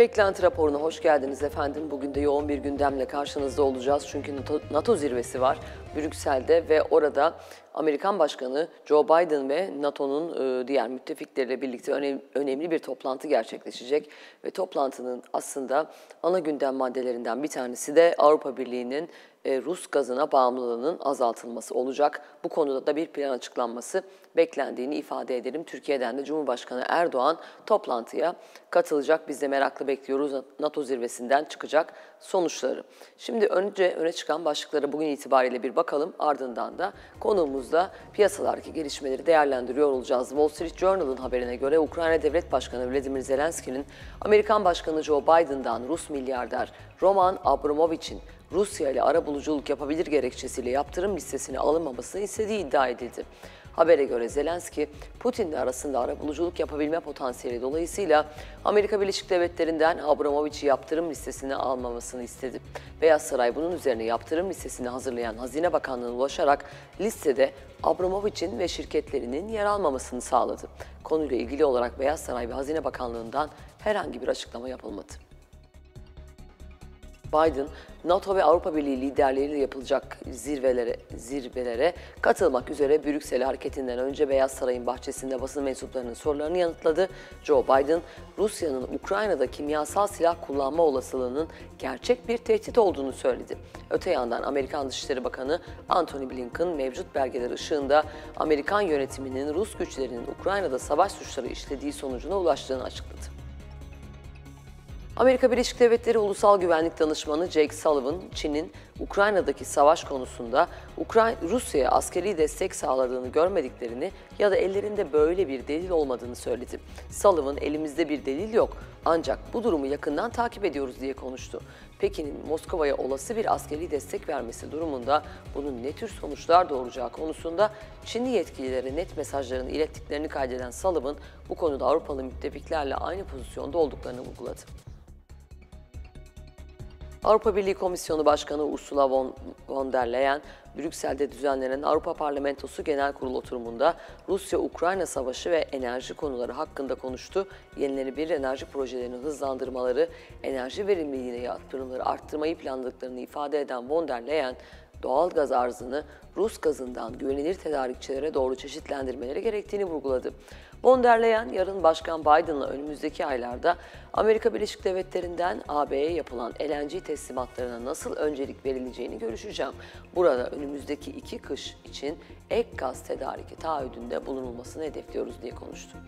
Beklenti raporuna hoş geldiniz efendim. Bugün de yoğun bir gündemle karşınızda olacağız. Çünkü NATO, zirvesi var Brüksel'de ve orada Amerikan Başkanı Joe Biden ve NATO'nun e, diğer müttefikleriyle birlikte önem- önemli bir toplantı gerçekleşecek. Ve toplantının aslında ana gündem maddelerinden bir tanesi de Avrupa Birliği'nin Rus gazına bağımlılığının azaltılması olacak. Bu konuda da bir plan açıklanması beklendiğini ifade edelim. Türkiye'den de Cumhurbaşkanı Erdoğan toplantıya katılacak. Biz de merakla bekliyoruz NATO zirvesinden çıkacak sonuçları. Şimdi önce öne çıkan başlıklara bugün itibariyle bir bakalım. Ardından da konuğumuzla piyasalardaki gelişmeleri değerlendiriyor olacağız. Wall Street Journal'ın haberine göre Ukrayna Devlet Başkanı Vladimir Zelenski'nin Amerikan Başkanı Joe Biden'dan Rus milyarder Roman Abramovich'in Rusya ile ara buluculuk yapabilir gerekçesiyle yaptırım listesine alınmamasını istediği iddia edildi. Habere göre Zelenski, Putin'le arasında arabuluculuk yapabilme potansiyeli dolayısıyla Amerika Birleşik Devletleri'nden Abramovich'i yaptırım listesine almamasını istedi. Beyaz Saray bunun üzerine yaptırım listesini hazırlayan Hazine Bakanlığı'na ulaşarak listede Abramovich'in ve şirketlerinin yer almamasını sağladı. Konuyla ilgili olarak Beyaz Saray ve Hazine Bakanlığı'ndan herhangi bir açıklama yapılmadı. Biden, NATO ve Avrupa Birliği liderleriyle yapılacak zirvelere, zirvelere katılmak üzere Brüksel hareketinden önce Beyaz Saray'ın bahçesinde basın mensuplarının sorularını yanıtladı. Joe Biden, Rusya'nın Ukrayna'da kimyasal silah kullanma olasılığının gerçek bir tehdit olduğunu söyledi. Öte yandan Amerikan Dışişleri Bakanı Antony Blinken mevcut belgeler ışığında Amerikan yönetiminin Rus güçlerinin Ukrayna'da savaş suçları işlediği sonucuna ulaştığını açıkladı. Amerika Birleşik Devletleri Ulusal Güvenlik Danışmanı Jake Sullivan, Çin'in Ukrayna'daki savaş konusunda Ukray Rusya'ya askeri destek sağladığını görmediklerini ya da ellerinde böyle bir delil olmadığını söyledi. Sullivan, elimizde bir delil yok ancak bu durumu yakından takip ediyoruz diye konuştu. Pekin'in Moskova'ya olası bir askeri destek vermesi durumunda bunun ne tür sonuçlar doğuracağı konusunda Çinli yetkililere net mesajlarını ilettiklerini kaydeden Sullivan, bu konuda Avrupalı müttefiklerle aynı pozisyonda olduklarını vurguladı. Avrupa Birliği Komisyonu Başkanı Ursula von, der Leyen, Brüksel'de düzenlenen Avrupa Parlamentosu Genel Kurulu oturumunda Rusya-Ukrayna savaşı ve enerji konuları hakkında konuştu. Yenilenebilir enerji projelerini hızlandırmaları, enerji verimliliğine yatırımları arttırmayı planladıklarını ifade eden von der Leyen, doğal gaz arzını Rus gazından güvenilir tedarikçilere doğru çeşitlendirmeleri gerektiğini vurguladı. Von der Leyen yarın Başkan Biden'la önümüzdeki aylarda Amerika Birleşik Devletleri'nden AB'ye yapılan LNG teslimatlarına nasıl öncelik verileceğini görüşeceğim. Burada önümüzdeki iki kış için ek gaz tedariki taahhüdünde bulunulmasını hedefliyoruz diye konuştu.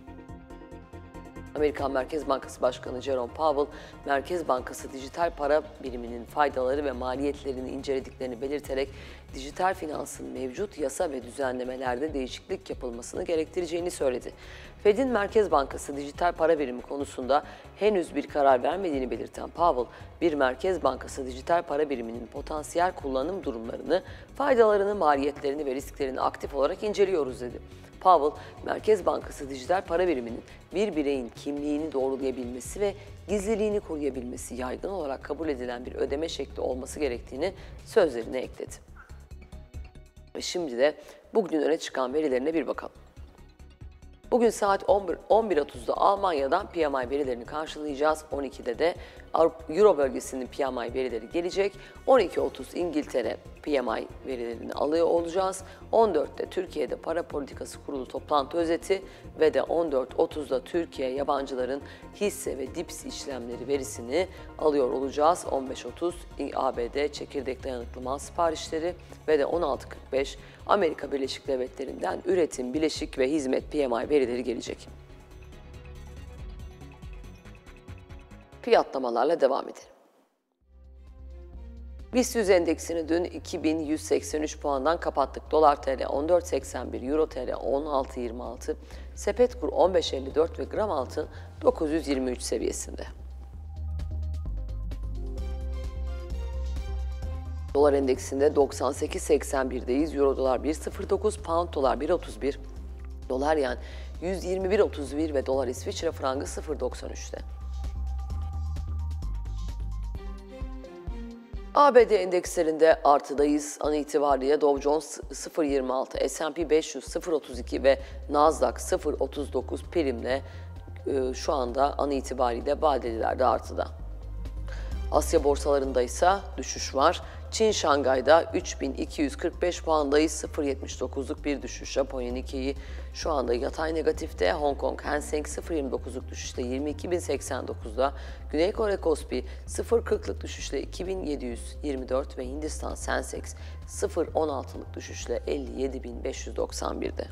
Amerikan Merkez Bankası Başkanı Jerome Powell, Merkez Bankası dijital para biriminin faydaları ve maliyetlerini incelediklerini belirterek dijital finansın mevcut yasa ve düzenlemelerde değişiklik yapılmasını gerektireceğini söyledi. Fed'in Merkez Bankası dijital para birimi konusunda henüz bir karar vermediğini belirten Powell, bir Merkez Bankası dijital para biriminin potansiyel kullanım durumlarını, faydalarını, maliyetlerini ve risklerini aktif olarak inceliyoruz dedi. Powell, Merkez Bankası dijital para biriminin bir bireyin kimliğini doğrulayabilmesi ve gizliliğini koruyabilmesi yaygın olarak kabul edilen bir ödeme şekli olması gerektiğini sözlerine ekledi. Ve şimdi de bugün öne çıkan verilerine bir bakalım. Bugün saat 11 11.30'da Almanya'dan PMI verilerini karşılayacağız. 12'de de Euro bölgesinin PMI verileri gelecek. 12.30 İngiltere PMI verilerini alıyor olacağız. 14'te Türkiye'de para politikası kurulu toplantı özeti ve de 14.30'da Türkiye yabancıların hisse ve dips işlemleri verisini alıyor olacağız. 15.30 ABD çekirdek dayanıklı mal siparişleri ve de 16.45 Amerika Birleşik Devletleri'nden üretim, bileşik ve hizmet PMI verileri gelecek. Fiyatlamalarla devam edelim. BIST 100 endeksini dün 2183 puandan kapattık. Dolar TL 14.81, Euro TL 16.26, sepet kur 15.54 ve gram altın 923 seviyesinde. Dolar endeksinde 98.81'deyiz. Euro dolar 1.09, pound dolar 1.31, dolar yan 121.31 ve dolar İsviçre frangı 0.93'te. ABD endekslerinde artıdayız. An itibariyle Dow Jones 0.26, S&P 500 0.32 ve Nasdaq 0.39 primle e, şu anda an itibariyle vadelilerde artıda. Asya borsalarında ise düşüş var. Çin Şangay'da 3245 puandayız. 0.79'luk bir düşüş. Japonya Nikkei şu anda yatay negatifte. Hong Kong Hang Seng 0.29'luk düşüşte 22.089'da. Güney Kore Kospi 0.40'lık düşüşle 2724 ve Hindistan Sensex 0.16'lık düşüşle 57.591'de.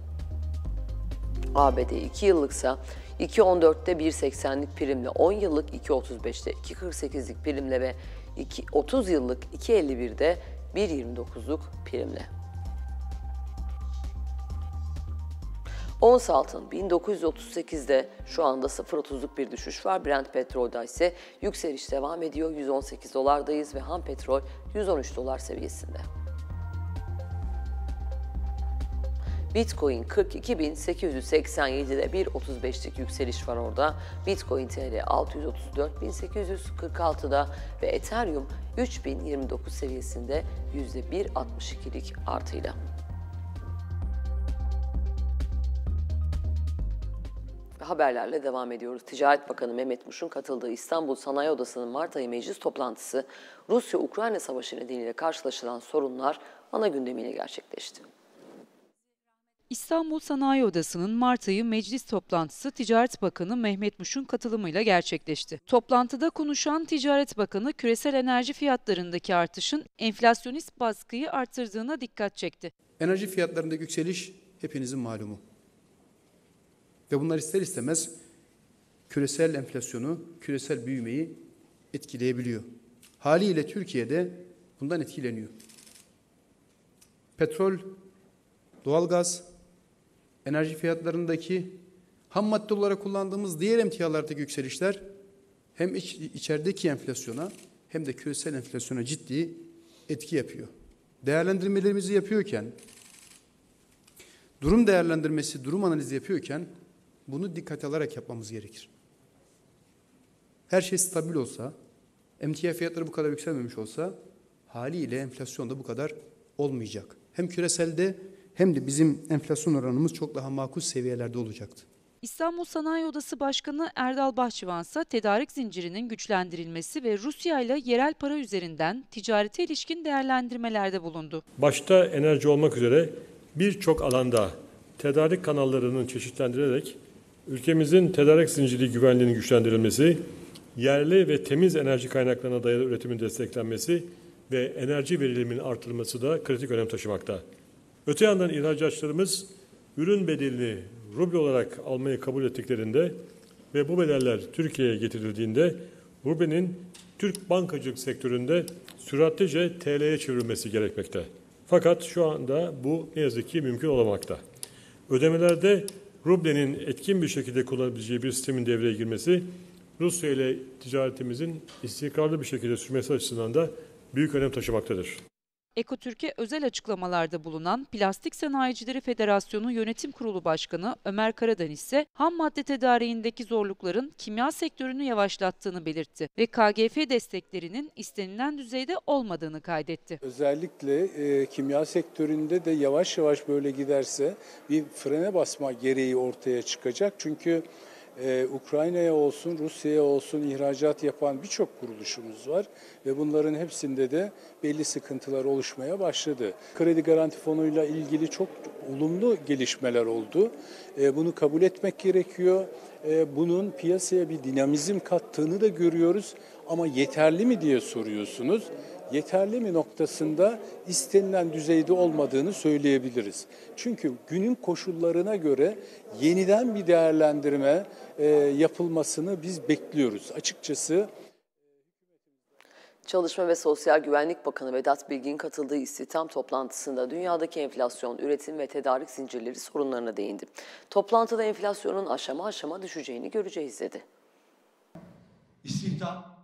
ABD 2 yıllıksa 2.14'te 1.80'lik primle, 10 yıllık 2.35'te 2.48'lik primle ve 2, 30 yıllık 2.51'de 1.29'luk primle. Ons altın 1938'de şu anda 0.30'luk bir düşüş var. Brent petrolde ise yükseliş devam ediyor. 118 dolardayız ve ham petrol 113 dolar seviyesinde. Bitcoin 42.887'de 1.35'lik yükseliş var orada. Bitcoin TL 634.846'da ve Ethereum 3029 seviyesinde %1.62'lik artıyla. haberlerle devam ediyoruz. Ticaret Bakanı Mehmet Muş'un katıldığı İstanbul Sanayi Odası'nın Mart ayı meclis toplantısı Rusya-Ukrayna savaşı nedeniyle karşılaşılan sorunlar ana gündemiyle gerçekleşti. İstanbul Sanayi Odası'nın Mart ayı meclis toplantısı Ticaret Bakanı Mehmet Muş'un katılımıyla gerçekleşti. Toplantıda konuşan Ticaret Bakanı küresel enerji fiyatlarındaki artışın enflasyonist baskıyı artırdığına dikkat çekti. Enerji fiyatlarındaki yükseliş hepinizin malumu. Ve bunlar ister istemez küresel enflasyonu, küresel büyümeyi etkileyebiliyor. Haliyle Türkiye'de bundan etkileniyor. Petrol, doğalgaz, enerji fiyatlarındaki ham madde olarak kullandığımız diğer emtialardaki yükselişler hem iç, içerideki enflasyona hem de küresel enflasyona ciddi etki yapıyor. Değerlendirmelerimizi yapıyorken, durum değerlendirmesi, durum analizi yapıyorken bunu dikkat alarak yapmamız gerekir. Her şey stabil olsa, emtia fiyatları bu kadar yükselmemiş olsa haliyle enflasyon da bu kadar olmayacak. Hem küreselde hem de bizim enflasyon oranımız çok daha makul seviyelerde olacaktı. İstanbul Sanayi Odası Başkanı Erdal Bahçıvan ise tedarik zincirinin güçlendirilmesi ve Rusya ile yerel para üzerinden ticarete ilişkin değerlendirmelerde bulundu. Başta enerji olmak üzere birçok alanda tedarik kanallarının çeşitlendirerek ülkemizin tedarik zinciri güvenliğinin güçlendirilmesi, yerli ve temiz enerji kaynaklarına dayalı üretimin desteklenmesi ve enerji veriminin artırılması da kritik önem taşımakta. Öte yandan ihracatçılarımız ürün bedelini ruble olarak almayı kabul ettiklerinde ve bu bedeller Türkiye'ye getirildiğinde rublenin Türk bankacılık sektöründe süratlice TL'ye çevrilmesi gerekmekte. Fakat şu anda bu ne yazık ki mümkün olamakta. Ödemelerde rublenin etkin bir şekilde kullanabileceği bir sistemin devreye girmesi Rusya ile ticaretimizin istikrarlı bir şekilde sürmesi açısından da büyük önem taşımaktadır. Ekotürk'e özel açıklamalarda bulunan Plastik Sanayicileri Federasyonu Yönetim Kurulu Başkanı Ömer Karadan ise ham madde tedariğindeki zorlukların kimya sektörünü yavaşlattığını belirtti ve KGF desteklerinin istenilen düzeyde olmadığını kaydetti. Özellikle e, kimya sektöründe de yavaş yavaş böyle giderse bir frene basma gereği ortaya çıkacak. Çünkü ee, Ukrayna'ya olsun, Rusya'ya olsun ihracat yapan birçok kuruluşumuz var ve bunların hepsinde de belli sıkıntılar oluşmaya başladı. Kredi Garanti Fonu'yla ilgili çok olumlu gelişmeler oldu. Ee, bunu kabul etmek gerekiyor. Ee, bunun piyasaya bir dinamizm kattığını da görüyoruz ama yeterli mi diye soruyorsunuz yeterli mi noktasında istenilen düzeyde olmadığını söyleyebiliriz. Çünkü günün koşullarına göre yeniden bir değerlendirme e, yapılmasını biz bekliyoruz. Açıkçası Çalışma ve Sosyal Güvenlik Bakanı Vedat Bilgin katıldığı istihdam toplantısında dünyadaki enflasyon, üretim ve tedarik zincirleri sorunlarına değindi. Toplantıda enflasyonun aşama aşama düşeceğini göreceğiz dedi. İstihdam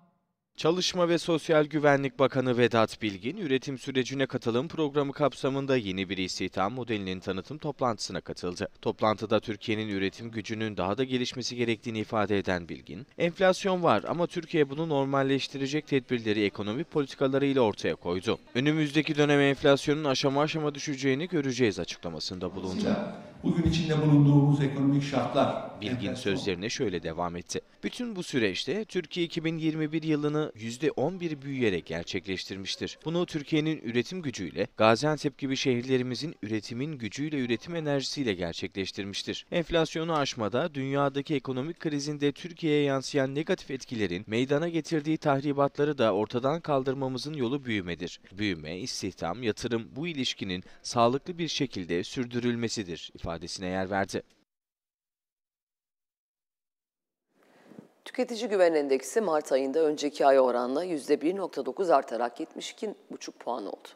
Çalışma ve Sosyal Güvenlik Bakanı Vedat Bilgin, üretim sürecine katılım programı kapsamında yeni bir istihdam modelinin tanıtım toplantısına katıldı. Toplantıda Türkiye'nin üretim gücünün daha da gelişmesi gerektiğini ifade eden Bilgin, enflasyon var ama Türkiye bunu normalleştirecek tedbirleri ekonomi politikalarıyla ortaya koydu. Önümüzdeki dönem enflasyonun aşama aşama düşeceğini göreceğiz açıklamasında bulundu. Bugün içinde bulunduğumuz ekonomik şartlar Bilgin enflasyon- sözlerine şöyle devam etti. Bütün bu süreçte Türkiye 2021 yılını %11 büyüyerek gerçekleştirmiştir. Bunu Türkiye'nin üretim gücüyle, Gaziantep gibi şehirlerimizin üretimin gücüyle üretim enerjisiyle gerçekleştirmiştir. Enflasyonu aşmada dünyadaki ekonomik krizinde Türkiye'ye yansıyan negatif etkilerin meydana getirdiği tahribatları da ortadan kaldırmamızın yolu büyümedir. Büyüme, istihdam, yatırım bu ilişkinin sağlıklı bir şekilde sürdürülmesidir ifadesine yer verdi. Tüketici Güven Endeksi Mart ayında önceki ay oranla %1.9 artarak 72,5 puan oldu.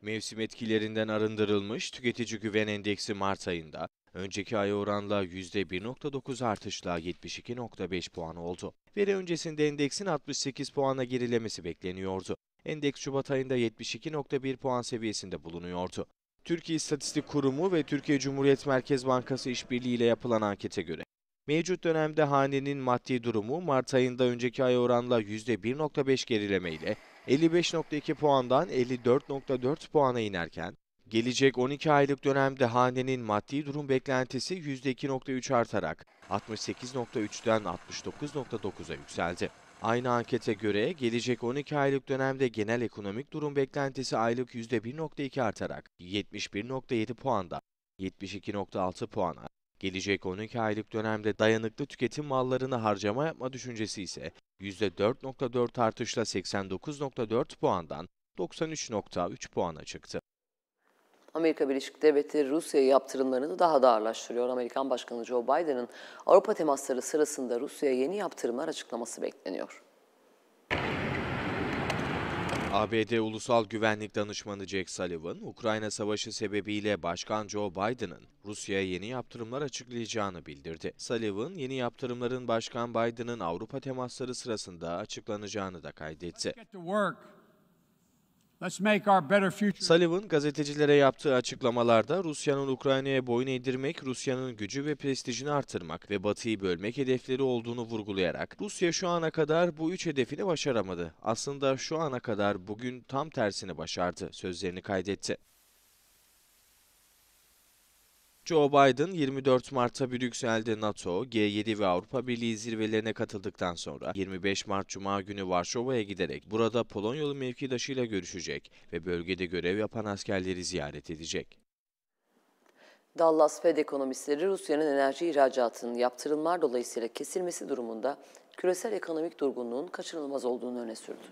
Mevsim etkilerinden arındırılmış tüketici güven endeksi Mart ayında önceki ay oranla %1.9 artışla 72.5 puan oldu. Veri öncesinde endeksin 68 puana gerilemesi bekleniyordu. Endeks Şubat ayında 72.1 puan seviyesinde bulunuyordu. Türkiye İstatistik Kurumu ve Türkiye Cumhuriyet Merkez Bankası işbirliğiyle yapılan ankete göre mevcut dönemde hanenin maddi durumu Mart ayında önceki ay oranla %1.5 gerilemeyle 55.2 puandan 54.4 puana inerken, gelecek 12 aylık dönemde hanenin maddi durum beklentisi %2.3 artarak 68.3'ten 69.9'a yükseldi. Aynı ankete göre gelecek 12 aylık dönemde genel ekonomik durum beklentisi aylık %1.2 artarak 71.7 puanda 72.6 puana, gelecek 12 aylık dönemde dayanıklı tüketim mallarını harcama yapma düşüncesi ise %4.4 artışla 89.4 puandan 93.3 puana çıktı. Amerika Birleşik Devletleri Rusya'ya yaptırımlarını daha da ağırlaştırıyor. Amerikan Başkanı Joe Biden'ın Avrupa temasları sırasında Rusya'ya yeni yaptırımlar açıklaması bekleniyor. ABD Ulusal Güvenlik Danışmanı Jack Sullivan, Ukrayna Savaşı sebebiyle Başkan Joe Biden'ın Rusya'ya yeni yaptırımlar açıklayacağını bildirdi. Sullivan, yeni yaptırımların Başkan Biden'ın Avrupa temasları sırasında açıklanacağını da kaydetti. Sullivan gazetecilere yaptığı açıklamalarda Rusya'nın Ukrayna'ya boyun eğdirmek, Rusya'nın gücü ve prestijini artırmak ve Batı'yı bölmek hedefleri olduğunu vurgulayarak Rusya şu ana kadar bu üç hedefini başaramadı. Aslında şu ana kadar bugün tam tersini başardı sözlerini kaydetti. Joe Biden 24 Mart'ta Brüksel'de NATO, G7 ve Avrupa Birliği zirvelerine katıldıktan sonra 25 Mart Cuma günü Varşova'ya giderek burada Polonyalı mevkidaşıyla görüşecek ve bölgede görev yapan askerleri ziyaret edecek. Dallas Fed ekonomistleri Rusya'nın enerji ihracatının yaptırımlar dolayısıyla kesilmesi durumunda küresel ekonomik durgunluğun kaçınılmaz olduğunu öne sürdü.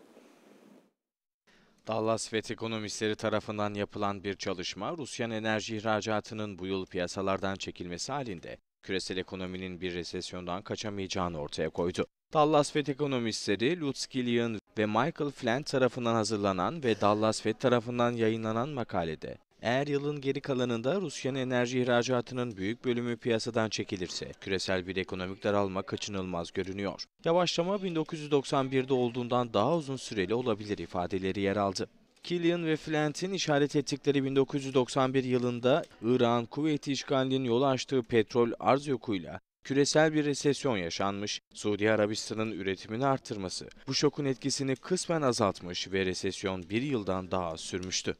Dallas Fed ekonomistleri tarafından yapılan bir çalışma, Rusya'nın enerji ihracatının bu yıl piyasalardan çekilmesi halinde küresel ekonominin bir resesyondan kaçamayacağını ortaya koydu. Dallas Fed ekonomistleri Lutz Killian ve Michael Flint tarafından hazırlanan ve Dallas Fed tarafından yayınlanan makalede eğer yılın geri kalanında Rusya'nın enerji ihracatının büyük bölümü piyasadan çekilirse küresel bir ekonomik daralma kaçınılmaz görünüyor. Yavaşlama 1991'de olduğundan daha uzun süreli olabilir ifadeleri yer aldı. Killian ve Flint'in işaret ettikleri 1991 yılında İran, Kuveyt işgalinin yol açtığı petrol arz yokuyla küresel bir resesyon yaşanmış, Suudi Arabistan'ın üretimini arttırması bu şokun etkisini kısmen azaltmış ve resesyon bir yıldan daha sürmüştü.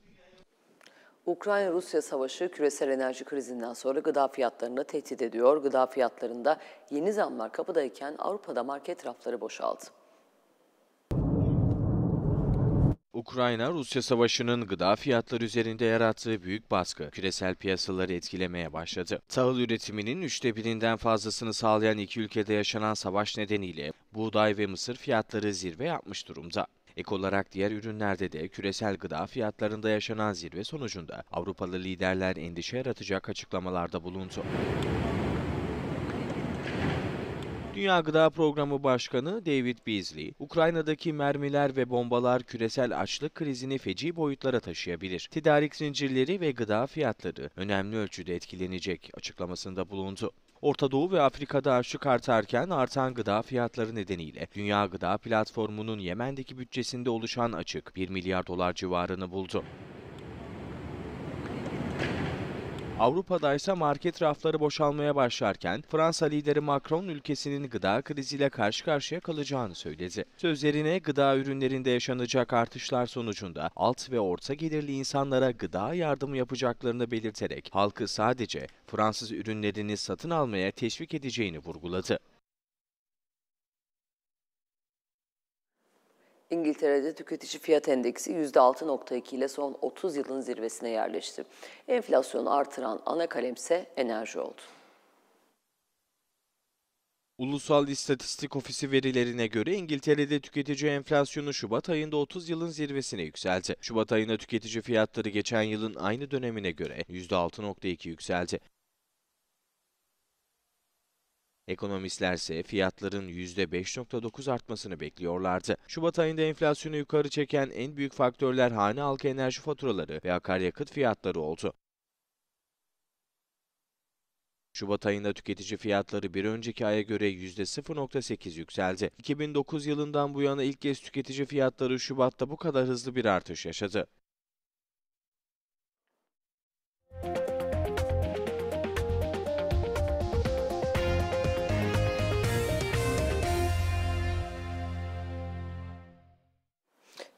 Ukrayna-Rusya savaşı küresel enerji krizinden sonra gıda fiyatlarını tehdit ediyor. Gıda fiyatlarında yeni zamlar kapıdayken Avrupa'da market rafları boşaldı. Ukrayna-Rusya savaşının gıda fiyatları üzerinde yarattığı büyük baskı küresel piyasaları etkilemeye başladı. Tahıl üretiminin üçte birinden fazlasını sağlayan iki ülkede yaşanan savaş nedeniyle buğday ve mısır fiyatları zirve yapmış durumda. Ek olarak diğer ürünlerde de küresel gıda fiyatlarında yaşanan zirve sonucunda Avrupalı liderler endişe yaratacak açıklamalarda bulundu. Dünya Gıda Programı Başkanı David Beasley, Ukrayna'daki mermiler ve bombalar küresel açlık krizini feci boyutlara taşıyabilir. Tedarik zincirleri ve gıda fiyatları önemli ölçüde etkilenecek açıklamasında bulundu. Orta Doğu ve Afrika'da açlık artarken artan gıda fiyatları nedeniyle Dünya Gıda Platformu'nun Yemen'deki bütçesinde oluşan açık 1 milyar dolar civarını buldu. Avrupa'da ise market rafları boşalmaya başlarken Fransa lideri Macron ülkesinin gıda kriziyle karşı karşıya kalacağını söyledi. Sözlerine gıda ürünlerinde yaşanacak artışlar sonucunda alt ve orta gelirli insanlara gıda yardımı yapacaklarını belirterek halkı sadece Fransız ürünlerini satın almaya teşvik edeceğini vurguladı. İngiltere'de tüketici fiyat endeksi %6.2 ile son 30 yılın zirvesine yerleşti. Enflasyonu artıran ana kalemse enerji oldu. Ulusal İstatistik Ofisi verilerine göre İngiltere'de tüketici enflasyonu Şubat ayında 30 yılın zirvesine yükseldi. Şubat ayında tüketici fiyatları geçen yılın aynı dönemine göre %6.2 yükseldi. Ekonomistler ise fiyatların %5.9 artmasını bekliyorlardı. Şubat ayında enflasyonu yukarı çeken en büyük faktörler hane halkı enerji faturaları ve akaryakıt fiyatları oldu. Şubat ayında tüketici fiyatları bir önceki aya göre %0.8 yükseldi. 2009 yılından bu yana ilk kez tüketici fiyatları Şubat'ta bu kadar hızlı bir artış yaşadı.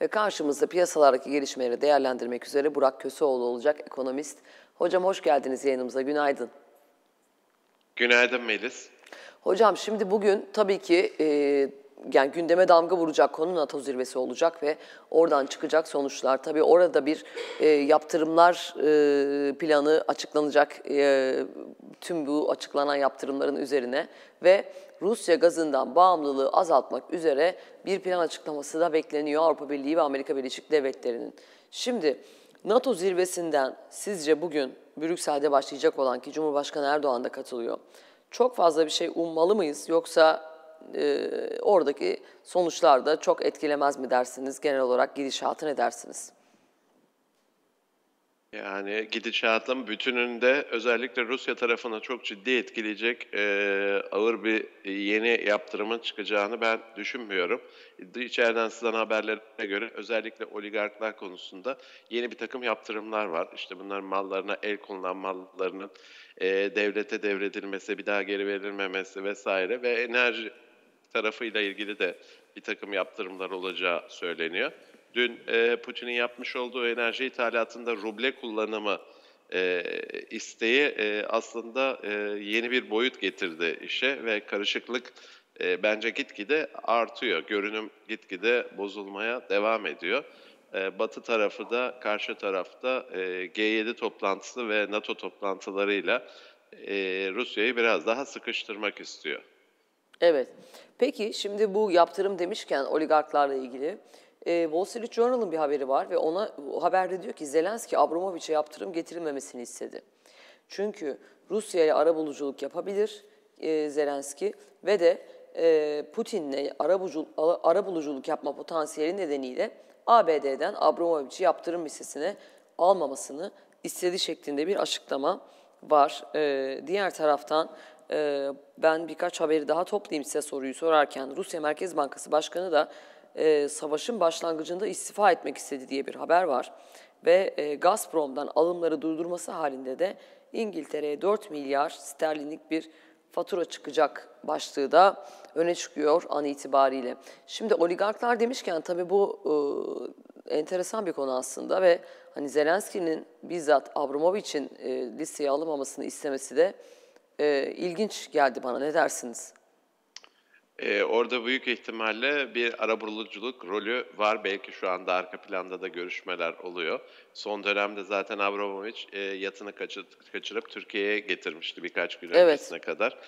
Ve karşımızda piyasalardaki gelişmeleri değerlendirmek üzere Burak Köseoğlu olacak ekonomist. Hocam hoş geldiniz yayınımıza. Günaydın. Günaydın Melis. Hocam şimdi bugün tabii ki e, yani gündeme damga vuracak konu NATO zirvesi olacak ve oradan çıkacak sonuçlar. Tabii orada bir e, yaptırımlar e, planı açıklanacak e, tüm bu açıklanan yaptırımların üzerine ve Rusya gazından bağımlılığı azaltmak üzere bir plan açıklaması da bekleniyor Avrupa Birliği ve Amerika Birleşik Devletleri'nin. Şimdi NATO zirvesinden sizce bugün Brüksel'de başlayacak olan ki Cumhurbaşkanı Erdoğan da katılıyor. Çok fazla bir şey ummalı mıyız yoksa e, oradaki sonuçlar da çok etkilemez mi dersiniz? Genel olarak gidişatı ne dersiniz? Yani gidişatın bütününde özellikle Rusya tarafına çok ciddi etkileyecek e, ağır bir yeni yaptırımın çıkacağını ben düşünmüyorum. İçeriden sızan haberlere göre özellikle oligarklar konusunda yeni bir takım yaptırımlar var. İşte bunlar mallarına el konulan mallarının e, devlete devredilmesi, bir daha geri verilmemesi vesaire ve enerji tarafıyla ilgili de bir takım yaptırımlar olacağı söyleniyor. Dün e, Putin'in yapmış olduğu enerji ithalatında ruble kullanımı e, isteği e, aslında e, yeni bir boyut getirdi işe ve karışıklık e, bence gitgide artıyor. Görünüm gitgide bozulmaya devam ediyor. E, Batı tarafı da karşı tarafta e, G7 toplantısı ve NATO toplantılarıyla e, Rusya'yı biraz daha sıkıştırmak istiyor. Evet. Peki şimdi bu yaptırım demişken oligarklarla ilgili e, Wall Street Journal'ın bir haberi var ve ona haberde diyor ki Zelenski Abramovich'e yaptırım getirilmemesini istedi. Çünkü Rusya'ya arabuluculuk yapabilir e, Zelenski ve de e, Putin'le arabuluculuk, arabuluculuk yapma potansiyeli nedeniyle ABD'den Abramovich'i yaptırım listesine almamasını istedi şeklinde bir açıklama var. E, diğer taraftan e, ben birkaç haberi daha toplayayım size soruyu sorarken. Rusya Merkez Bankası Başkanı da e, savaşın başlangıcında istifa etmek istedi diye bir haber var. Ve e, Gazprom'dan alımları durdurması halinde de İngiltere'ye 4 milyar sterlinlik bir fatura çıkacak başlığı da öne çıkıyor an itibariyle. Şimdi oligarklar demişken tabii bu e, enteresan bir konu aslında ve hani Zelenski'nin bizzat Abramovich'in e, listeye alınmamasını istemesi de e, ilginç geldi bana. Ne dersiniz? Ee, orada büyük ihtimalle bir arabuluculuk rolü var. Belki şu anda arka planda da görüşmeler oluyor. Son dönemde zaten Abramovich e, yatını kaçır, kaçırıp Türkiye'ye getirmişti birkaç gün Evet. öncesine kadar.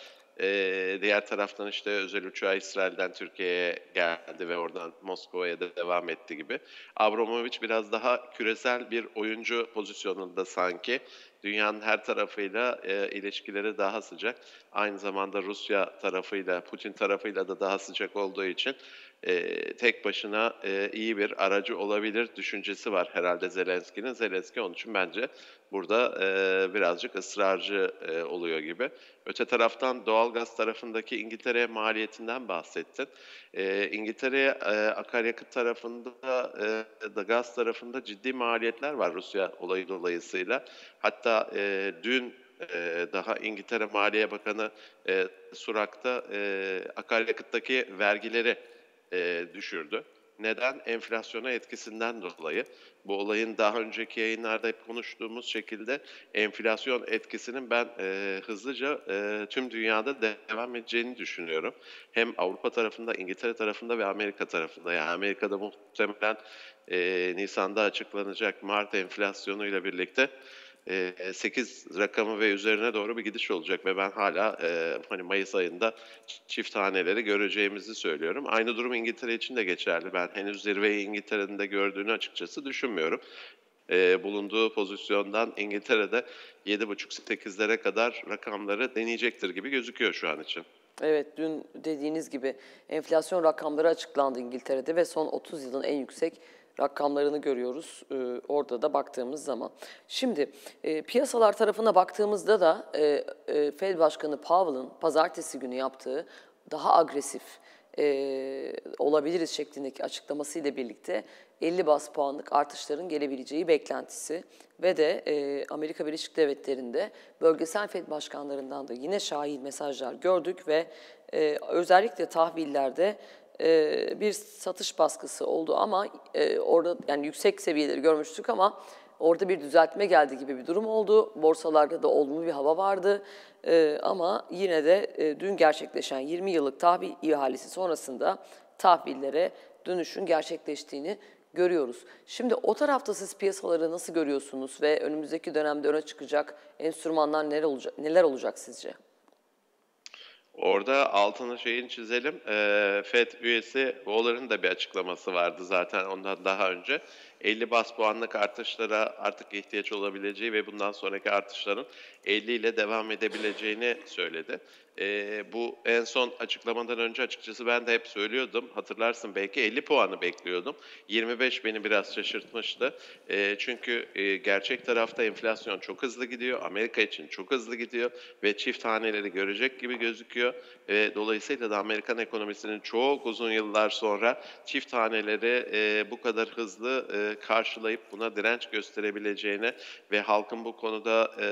Ee, diğer taraftan işte özel uçağı İsrail'den Türkiye'ye geldi ve oradan Moskova'ya da devam etti gibi. Abramovich biraz daha küresel bir oyuncu pozisyonunda sanki. Dünyanın her tarafıyla e, ilişkileri daha sıcak. Aynı zamanda Rusya tarafıyla, Putin tarafıyla da daha sıcak olduğu için e, tek başına e, iyi bir aracı olabilir düşüncesi var herhalde Zelenski'nin. Zelenski onun için bence burada e, birazcık ısrarcı e, oluyor gibi. Öte taraftan doğalgaz tarafındaki İngiltere maliyetinden bahsettin. E, İngiltere'ye e, akaryakıt tarafında e, da gaz tarafında ciddi maliyetler var Rusya olayı dolayısıyla. Hatta e, dün e, daha İngiltere Maliye Bakanı e, Surak'ta e, akaryakıttaki vergileri e, düşürdü. Neden? Enflasyona etkisinden dolayı. Bu olayın daha önceki yayınlarda hep konuştuğumuz şekilde enflasyon etkisinin ben e, hızlıca e, tüm dünyada devam edeceğini düşünüyorum. Hem Avrupa tarafında, İngiltere tarafında ve Amerika tarafında. Yani Amerika'da muhtemelen e, Nisan'da açıklanacak Mart enflasyonuyla birlikte 8 rakamı ve üzerine doğru bir gidiş olacak ve ben hala e, hani Mayıs ayında çift taneleri göreceğimizi söylüyorum. Aynı durum İngiltere için de geçerli. Ben henüz zirveyi İngiltere'nin de gördüğünü açıkçası düşünmüyorum. E, bulunduğu pozisyondan İngiltere'de 7,5-8'lere kadar rakamları deneyecektir gibi gözüküyor şu an için. Evet, dün dediğiniz gibi enflasyon rakamları açıklandı İngiltere'de ve son 30 yılın en yüksek rakamlarını görüyoruz e, orada da baktığımız zaman. Şimdi e, piyasalar tarafına baktığımızda da e, e, Fed Başkanı Powell'ın pazartesi günü yaptığı daha agresif e, olabiliriz şeklindeki açıklamasıyla birlikte 50 bas puanlık artışların gelebileceği beklentisi ve de e, Amerika Birleşik Devletleri'nde bölgesel Fed başkanlarından da yine şahin mesajlar gördük ve e, özellikle tahvillerde e, bir satış baskısı oldu ama e, orada yani yüksek seviyeleri görmüştük ama orada bir düzeltme geldi gibi bir durum oldu. Borsalarda da olumlu bir hava vardı e, ama yine de dün gerçekleşen 20 yıllık tahvil ihalesi sonrasında tahvillere dönüşün gerçekleştiğini görüyoruz. Şimdi o tarafta siz piyasaları nasıl görüyorsunuz ve önümüzdeki dönemde öne çıkacak enstrümanlar neler olacak, neler olacak sizce? Orada altını şeyin çizelim. E, FED üyesi Waller'ın da bir açıklaması vardı zaten ondan daha önce. 50 bas puanlık artışlara artık ihtiyaç olabileceği ve bundan sonraki artışların 50 ile devam edebileceğini söyledi. E, bu en son açıklamadan önce açıkçası ben de hep söylüyordum. Hatırlarsın belki 50 puanı bekliyordum. 25 beni biraz şaşırtmıştı. E, çünkü e, gerçek tarafta enflasyon çok hızlı gidiyor. Amerika için çok hızlı gidiyor ve çift haneleri görecek gibi gözüküyor. E, dolayısıyla da Amerikan ekonomisinin çok uzun yıllar sonra çift haneleri e, bu kadar hızlı e, karşılayıp buna direnç gösterebileceğini ve halkın bu konuda e,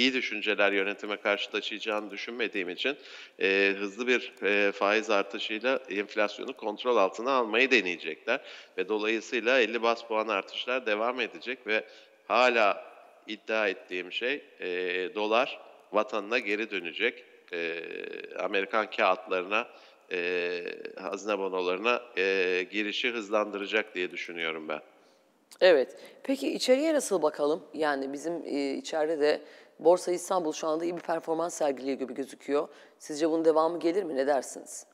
iyi düşünceler yönetime karşı taşıyacağını düşünmediğim için e, hızlı bir e, faiz artışıyla enflasyonu kontrol altına almayı deneyecekler. Ve dolayısıyla 50 bas puan artışlar devam edecek ve hala iddia ettiğim şey e, dolar vatanına geri dönecek. E, Amerikan kağıtlarına, e, hazine bonolarına e, girişi hızlandıracak diye düşünüyorum ben. Evet. Peki içeriye nasıl bakalım? Yani bizim e, içeride de Borsa İstanbul şu anda iyi bir performans sergiliyor gibi gözüküyor. Sizce bunun devamı gelir mi? Ne dersiniz?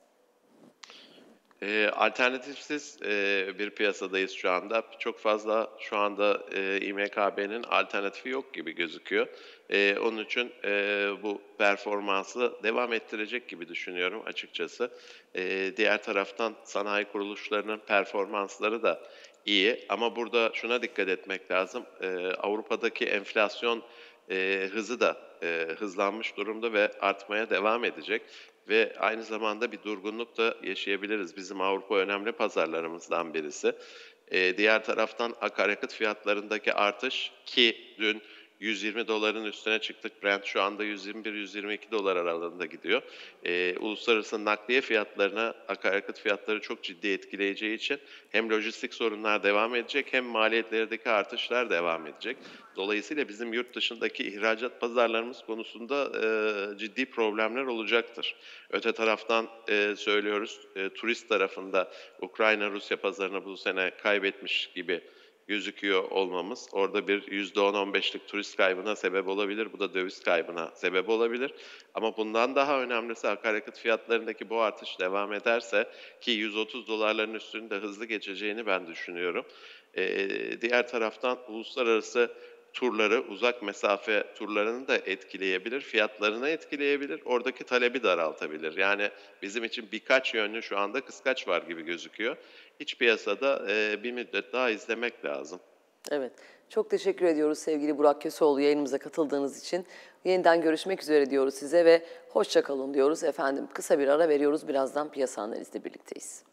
E, alternatifsiz e, bir piyasadayız şu anda. Çok fazla şu anda e, İMKB'nin alternatifi yok gibi gözüküyor. E, onun için e, bu performansı devam ettirecek gibi düşünüyorum açıkçası. E, diğer taraftan sanayi kuruluşlarının performansları da iyi ama burada şuna dikkat etmek lazım. E, Avrupa'daki enflasyon e, hızı da e, hızlanmış durumda ve artmaya devam edecek ve aynı zamanda bir durgunluk da yaşayabiliriz. Bizim Avrupa önemli pazarlarımızdan birisi. E, diğer taraftan akaryakıt fiyatlarındaki artış ki dün 120 doların üstüne çıktık. Brent şu anda 121-122 dolar aralığında gidiyor. E, uluslararası nakliye fiyatlarına akaryakıt fiyatları çok ciddi etkileyeceği için hem lojistik sorunlar devam edecek hem maliyetlerdeki artışlar devam edecek. Dolayısıyla bizim yurt dışındaki ihracat pazarlarımız konusunda e, ciddi problemler olacaktır. Öte taraftan e, söylüyoruz e, turist tarafında Ukrayna-Rusya pazarını bu sene kaybetmiş gibi gözüküyor olmamız orada bir %10-15'lik turist kaybına sebep olabilir. Bu da döviz kaybına sebep olabilir. Ama bundan daha önemlisi akaryakıt fiyatlarındaki bu artış devam ederse ki 130 dolarların üstünde hızlı geçeceğini ben düşünüyorum. Ee, diğer taraftan uluslararası turları, uzak mesafe turlarını da etkileyebilir, fiyatlarını etkileyebilir, oradaki talebi daraltabilir. Yani bizim için birkaç yönlü şu anda kıskaç var gibi gözüküyor. İç piyasada e, bir müddet daha izlemek lazım. Evet. Çok teşekkür ediyoruz sevgili Burak Köseoğlu yayınımıza katıldığınız için. Yeniden görüşmek üzere diyoruz size ve hoşça kalın diyoruz efendim. Kısa bir ara veriyoruz. Birazdan piyasa analizle birlikteyiz.